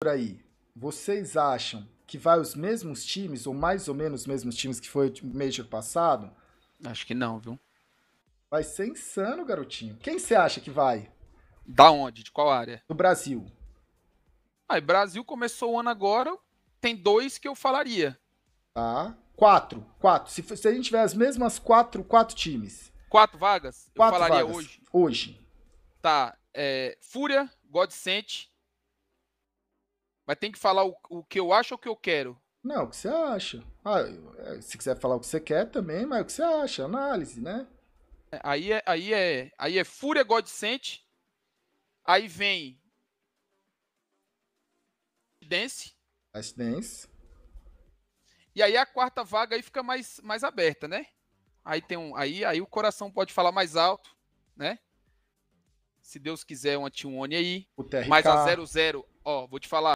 por aí, vocês acham que vai os mesmos times, ou mais ou menos os mesmos times que foi o Major passado? Acho que não, viu? Vai ser insano, garotinho. Quem você acha que vai? Da onde? De qual área? Do Brasil. Aí, Brasil começou o ano agora, tem dois que eu falaria. Tá. Quatro. Quatro. Se, se a gente tiver as mesmas quatro, quatro times. Quatro vagas? Quatro eu falaria vagas. hoje. Hoje. Tá. É, Fúria, Godsent. Mas tem que falar o, o que eu acho ou o que eu quero. Não, o que você acha? Ah, é, se quiser falar o que você quer também, mas o que você acha? Análise, né? É, Aí é, aí é, aí é Fúria, Godsent. Aí vem Dance. Last Dance. E aí a quarta vaga aí fica mais, mais aberta, né? Aí tem um, aí, aí o coração pode falar mais alto, né? Se Deus quiser, um Antione aí. O TRK. Mais a 0-0, ó, vou te falar.